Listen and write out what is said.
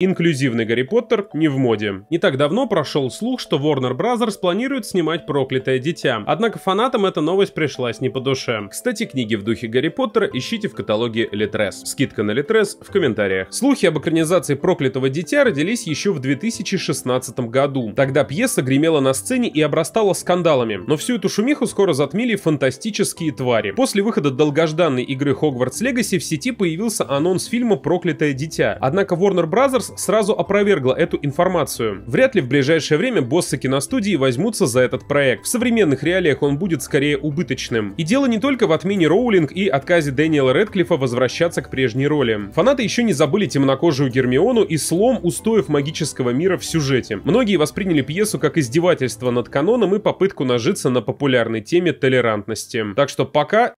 Инклюзивный Гарри Поттер не в моде. Не так давно прошел слух, что Warner Bros. планирует снимать «Проклятое дитя». Однако фанатам эта новость пришлась не по душе. Кстати, книги в духе Гарри Поттера ищите в каталоге Литрес. Скидка на Литрес в комментариях. Слухи об экранизации «Проклятого дитя» родились еще в 2016 году. Тогда пьеса гремела на сцене и обрастала скандалами. Но всю эту шумиху скоро затмили фантастические твари. После выхода долгожданной игры Hogwarts Legacy в сети появился анонс фильма «Проклятое дитя». Однако Warner Bros сразу опровергла эту информацию. Вряд ли в ближайшее время боссы киностудии возьмутся за этот проект. В современных реалиях он будет скорее убыточным. И дело не только в отмене Роулинг и отказе Дэниела Редклиффа возвращаться к прежней роли. Фанаты еще не забыли темнокожую Гермиону и слом устоев магического мира в сюжете. Многие восприняли пьесу как издевательство над каноном и попытку нажиться на популярной теме толерантности. Так что пока